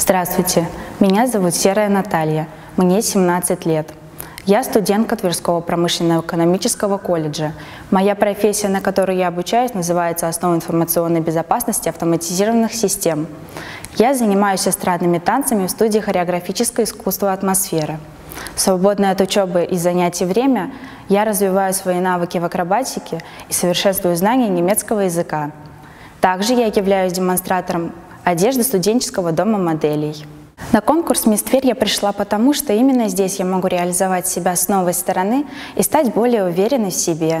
Здравствуйте, меня зовут Серая Наталья, мне 17 лет. Я студентка Тверского промышленно-экономического колледжа. Моя профессия, на которой я обучаюсь, называется «Основа информационной безопасности автоматизированных систем». Я занимаюсь эстрадными танцами в студии хореографическое искусство «Атмосфера». Свободное от учебы и занятий время я развиваю свои навыки в акробатике и совершенствую знания немецкого языка. Также я являюсь демонстратором одежды студенческого дома моделей. На конкурс «Мисс Тверь» я пришла потому, что именно здесь я могу реализовать себя с новой стороны и стать более уверенной в себе.